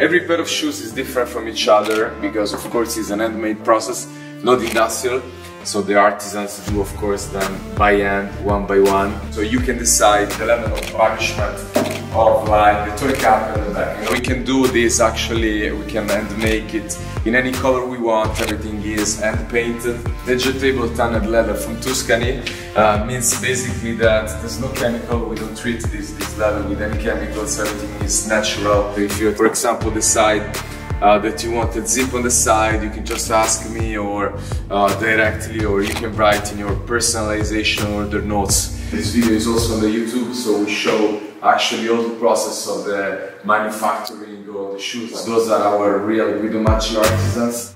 Every pair of shoes is different from each other because of course it's an handmade process, not industrial. So the artisans do of course them by hand, one by one. So you can decide the level of varnishment of like the toe cap and the back. we can do this actually, we can hand make it in any color we want, everything is hand painted. Vegetable tanned leather from Tuscany uh, means basically that there's no chemical, we don't treat this, this leather with any chemicals, everything is natural. If you for example decide uh, that you want a zip on the side, you can just ask me or uh, directly or you can write in your personalization order notes. This video is also on the YouTube, so we show actually all the process of the manufacturing of the shoes. Those are our real Guido artisans.